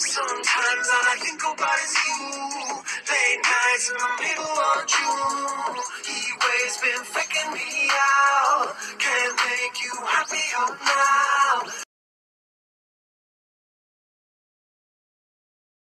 Sometimes all I think about is you. Late nights in the middle of June. He always been faking me out. Can't make you happier. Oh